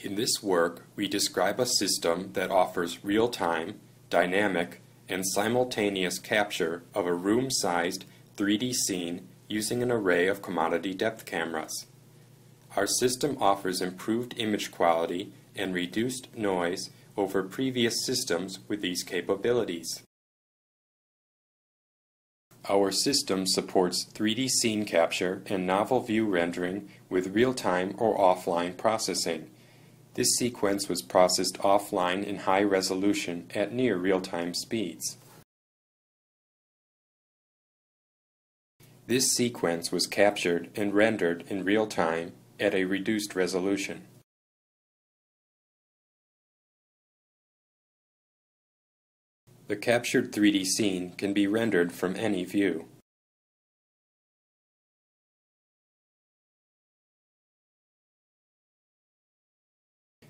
In this work, we describe a system that offers real-time, dynamic, and simultaneous capture of a room-sized 3D scene using an array of commodity depth cameras. Our system offers improved image quality and reduced noise over previous systems with these capabilities. Our system supports 3D scene capture and novel view rendering with real-time or offline processing. This sequence was processed offline in high resolution at near real-time speeds. This sequence was captured and rendered in real time at a reduced resolution. The captured 3D scene can be rendered from any view.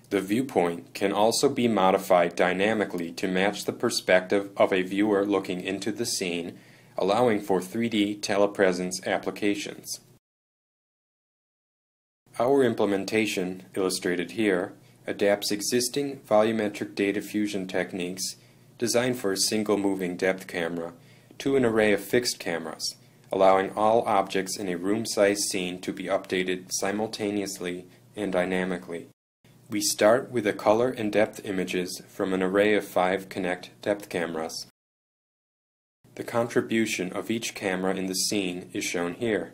The viewpoint can also be modified dynamically to match the perspective of a viewer looking into the scene, allowing for 3D telepresence applications. Our implementation, illustrated here, adapts existing volumetric data fusion techniques designed for a single moving depth camera, to an array of fixed cameras, allowing all objects in a room-sized scene to be updated simultaneously and dynamically. We start with the color and depth images from an array of five Kinect depth cameras. The contribution of each camera in the scene is shown here.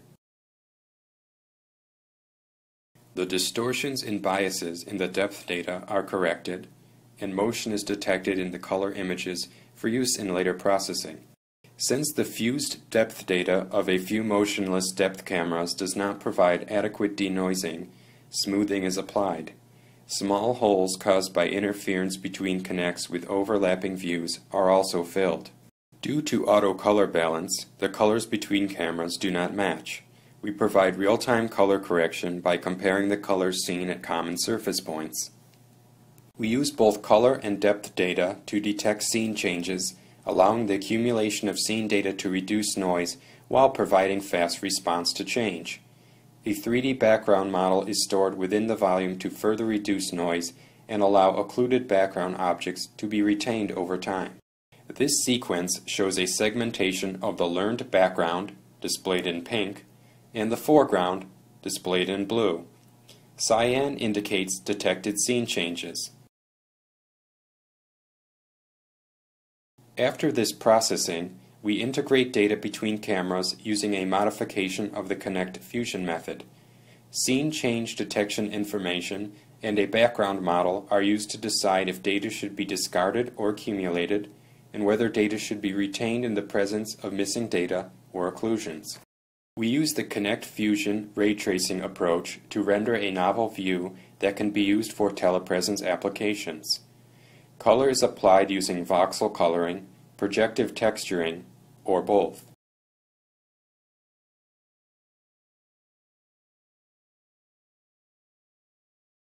The distortions and biases in the depth data are corrected, and motion is detected in the color images for use in later processing. Since the fused depth data of a few motionless depth cameras does not provide adequate denoising, smoothing is applied. Small holes caused by interference between Kinects with overlapping views are also filled. Due to auto color balance, the colors between cameras do not match. We provide real-time color correction by comparing the colors seen at common surface points. We use both color and depth data to detect scene changes, allowing the accumulation of scene data to reduce noise while providing fast response to change. A 3D background model is stored within the volume to further reduce noise and allow occluded background objects to be retained over time. This sequence shows a segmentation of the learned background, displayed in pink, and the foreground, displayed in blue. Cyan indicates detected scene changes. After this processing, we integrate data between cameras using a modification of the Kinect Fusion method. Scene change detection information and a background model are used to decide if data should be discarded or accumulated, and whether data should be retained in the presence of missing data or occlusions. We use the Kinect Fusion ray tracing approach to render a novel view that can be used for telepresence applications. Color is applied using voxel coloring, projective texturing, or both.